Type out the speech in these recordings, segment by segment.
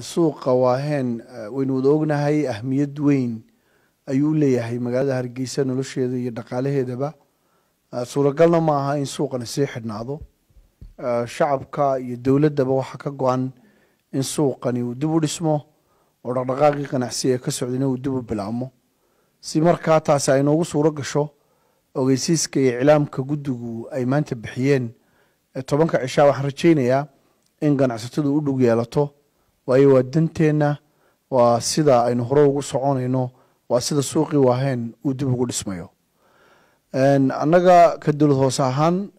suuqa waaheen waynu wada ognahay ahmiyad weyn ayuu u leeyahay magaalada hargeysa nolosheeda iyo dhaqaalaheedaba. Suuragalna ma aha in suuqani sii xidhnaado. Shacabka iyo dowladdaba waxaa ka go-an in suuqani uu dib u dhismo oo dhaqdhaqaaqii ganacsi ee ka socdayna uu dib u bilaabmo. Si markaa taasi ay noogu suuro gasho ogeysiiska iyo iclaamka guddigu ay maanta bixiyeen tobanka cishaa waxaan rajaynayaa in ganacsatadu u dhug yeelato waayo waa danteenna waa sida aynu hore ugu soconayno waa sida suuqii waaheen uu dib ugu dhismayo. Annaga ka dowlad hoose ahaan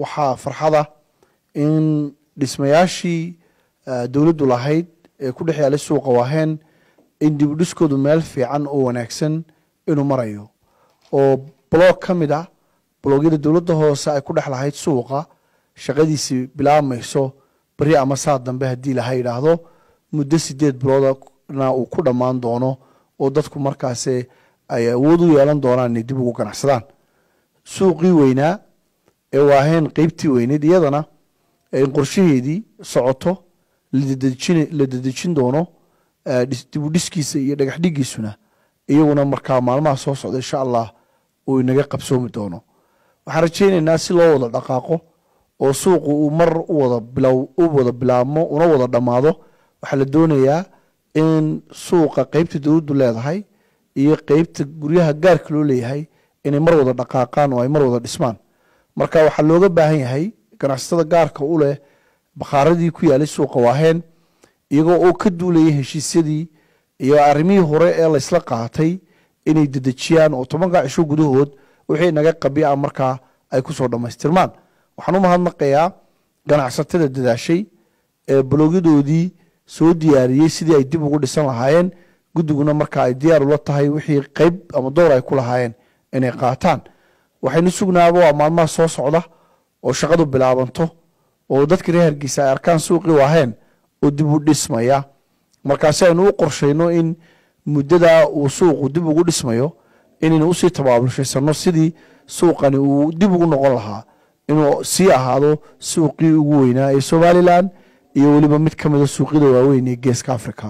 waxaa farxada in dhismayaashii dowladdu lahayd ee ku dhex yaalay suuqa waaheen in dib dhiskoodu meel fiican oo wanaagsan inuu marayo. Oo blog ka mid ah blogyada dowladda hoose ay ku dhex lahayd suuqa shaqadiisii bilaabmayso beri ama saa dambe haddii laha yidhaahdo muddo sideed biloodna uu ku dhammaan doono oo dadku markaasi ay awood u yeelan doonaan inay dib ugu ganacsadaan. Suuqii weynaa ee waaheen qeybtii weyneyd iyadana in qorshaheedii socoto la dedejin doono dib u dhiskiisa iyo dhagax dhigiisuna iyaguna markaa maalmaha soo socda insha allah uu inaga qabsoomi doono. Waxaan rajaynaynaa si loo wada dhaqaaqo oo suuqu uu mar u wada bilaabmo una wada dhammaado waxaa la doonayaa in suuqa qeybta dowladdu leedahay iyo qeybta guryaha gaarka loo leeyahay inay mar wada dhaqaaqaan oo ay mar wada dhismaan. Marka waxaa looga baahan yahay ganacsatada gaarka u leh bakhaaradii ku yaalay suuqa waaheen iyagoo oo ka duulaya heshiisyadii iyo arrimihii hore ee laysla qaatay inay dedejiyaan oo tobanka cisho gudahood wixii naga qabia markaa ay ku soo dhammaystirmaan. Waxaan u mahadnaqayaa ganacsatada dadaashay ee balogyadoodii soo diyaariyey sidii ay dib ugu dhisan lahaayeen. Guddiguna markaa ay diyaar ula tahay wixii qeyb ama door ay ku lahaayeen inay qaataan. Waxaynu sugnaaba waa maalmaha soo socda oo shaqadu bilaabanto oo dadka reer hargeysa ay arkaan suuqii waaheen oo dib u dhismaya. Markaasi aynu u qorshayno in muddadaa uu suuqu dib ugu dhismayo inaynu u sii tabaabulshaysano sidii suuqani uu dib ugu noqon lahaa inuu sii ahaado suuqii ugu weynaa ee somalilan iyo weliba mid ka mida suuqyada waaweyn ee geeska africa